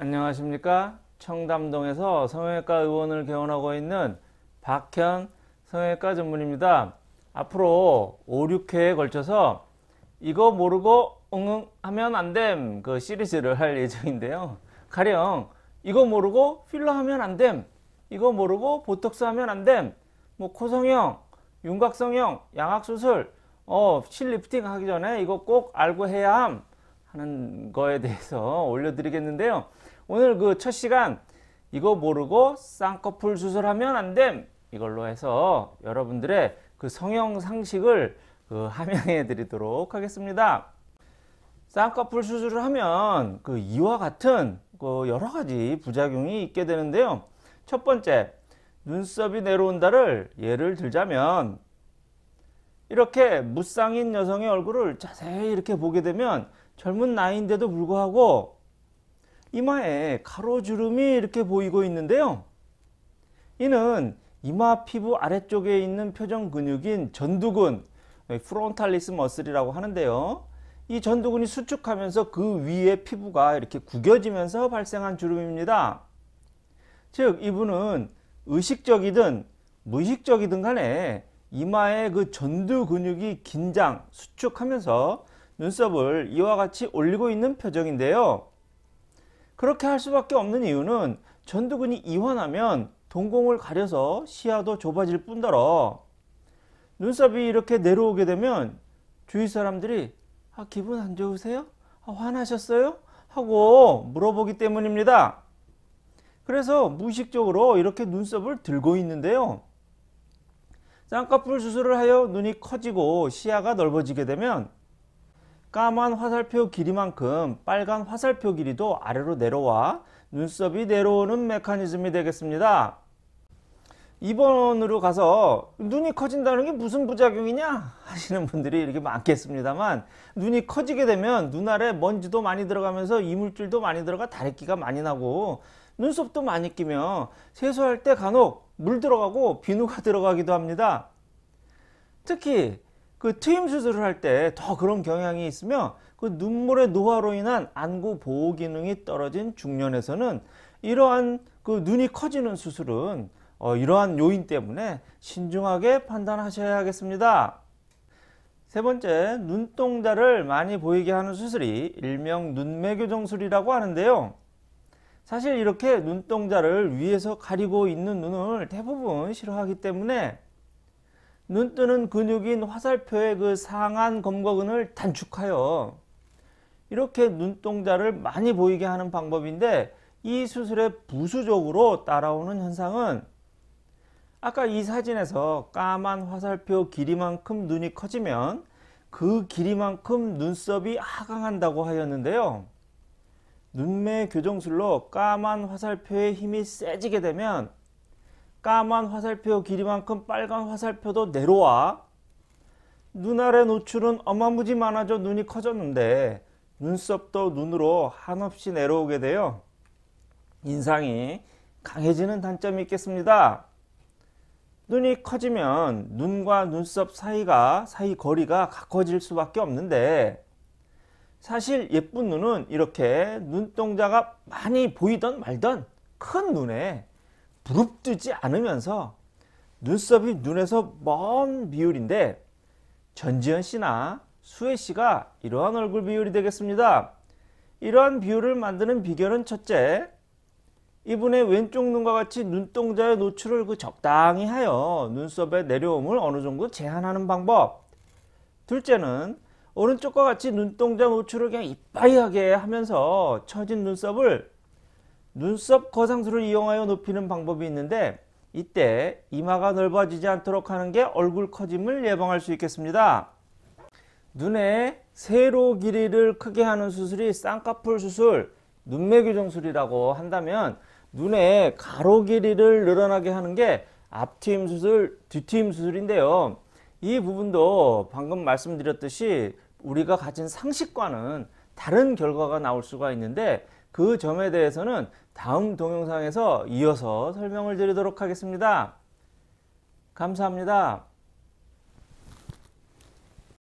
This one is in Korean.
안녕하십니까? 청담동에서 성형외과 의원을 개원하고 있는 박현 성형외과 전문입니다. 앞으로 5, 6회에 걸쳐서 이거 모르고 응응 하면 안됨 그 시리즈를 할 예정인데요. 가령 이거 모르고 필러 하면 안됨 이거 모르고 보톡스 하면 안됨 뭐 코성형 윤곽성형 양악수술 어 실리프팅 하기 전에 이거 꼭 알고 해야 함 하는 거에 대해서 올려드리겠는데요. 오늘 그 첫 시간 이거 모르고 쌍꺼풀 수술하면 안 됨 이걸로 해서 여러분들의 그 성형 상식을 그 함양해 드리도록 하겠습니다. 쌍꺼풀 수술을 하면 그 이와 같은 그 여러 가지 부작용이 있게 되는데요. 첫 번째, 눈썹이 내려온다를 예를 들자면 이렇게 무쌍인 여성의 얼굴을 자세히 이렇게 보게 되면 젊은 나이인데도 불구하고 이마에 가로주름이 이렇게 보이고 있는데요. 이는 이마 피부 아래쪽에 있는 표정 근육인 전두근, frontalis muscle이라고 하는데요. 이 전두근이 수축하면서 그 위에 피부가 이렇게 구겨지면서 발생한 주름입니다. 즉, 이분은 의식적이든 무의식적이든 간에 이마의 그 전두 근육이 긴장, 수축하면서 눈썹을 이와 같이 올리고 있는 표정인데요. 그렇게 할 수밖에 없는 이유는 전두근이 이완하면 동공을 가려서 시야도 좁아질 뿐더러 눈썹이 이렇게 내려오게 되면 주위 사람들이 아, 기분 안 좋으세요? 아, 화나셨어요? 하고 물어보기 때문입니다. 그래서 무의식적으로 이렇게 눈썹을 들고 있는데요. 쌍꺼풀 수술을 하여 눈이 커지고 시야가 넓어지게 되면 까만 화살표 길이만큼 빨간 화살표 길이도 아래로 내려와 눈썹이 내려오는 메커니즘이 되겠습니다. 2번으로 가서 눈이 커진다는 게 무슨 부작용이냐 하시는 분들이 이렇게 많겠습니다만 눈이 커지게 되면 눈 아래 먼지도 많이 들어가면서 이물질도 많이 들어가 다래끼가 많이 나고 눈썹도 많이 끼며 세수할 때 간혹 물 들어가고 비누가 들어가기도 합니다. 특히 그 트임 수술을 할 때 더 그런 경향이 있으며 그 눈물의 노화로 인한 안구 보호 기능이 떨어진 중년에서는 이러한 그 눈이 커지는 수술은 어, 이러한 요인 때문에 신중하게 판단하셔야 하겠습니다. 세 번째, 눈동자를 많이 보이게 하는 수술이 일명 눈매교정술이라고 하는데요. 사실 이렇게 눈동자를 위에서 가리고 있는 눈을 대부분 싫어하기 때문에 눈 뜨는 근육인 화살표의 그 상안 검거근을 단축하여 이렇게 눈동자를 많이 보이게 하는 방법인데 이 수술의 부수적으로 따라오는 현상은 아까 이 사진에서 까만 화살표 길이만큼 눈이 커지면 그 길이만큼 눈썹이 하강한다고 하였는데요. 눈매 교정술로 까만 화살표의 힘이 세지게 되면 까만 화살표 길이만큼 빨간 화살표도 내려와 눈 아래 노출은 어마무지 많아져 눈이 커졌는데 눈썹도 눈으로 한없이 내려오게 되어 인상이 강해지는 단점이 있겠습니다. 눈이 커지면 눈과 눈썹 사이가 사이 거리가 가까워질 수밖에 없는데 사실 예쁜 눈은 이렇게 눈동자가 많이 보이던 말던 큰 눈에 부릅뜨지 않으면서 눈썹이 눈에서 먼 비율인데 전지현 씨나 수혜 씨가 이러한 얼굴 비율이 되겠습니다. 이러한 비율을 만드는 비결은 첫째, 이분의 왼쪽 눈과 같이 눈동자의 노출을 그 적당히 하여 눈썹의 내려옴을 어느 정도 제한하는 방법. 둘째는 오른쪽과 같이 눈동자 노출을 그냥 이빠이 하게 하면서 처진 눈썹을 눈썹 거상술을 이용하여 높이는 방법이 있는데 이때 이마가 넓어지지 않도록 하는 게 얼굴 커짐을 예방할 수 있겠습니다. 눈의 세로 길이를 크게 하는 수술이 쌍꺼풀 수술, 눈매 교정술이라고 한다면 눈의 가로 길이를 늘어나게 하는 게 앞트임 수술, 뒤트임 수술인데요. 이 부분도 방금 말씀드렸듯이 우리가 가진 상식과는 다른 결과가 나올 수가 있는데 그 점에 대해서는 다음 동영상에서 이어서 설명을 드리도록 하겠습니다. 감사합니다.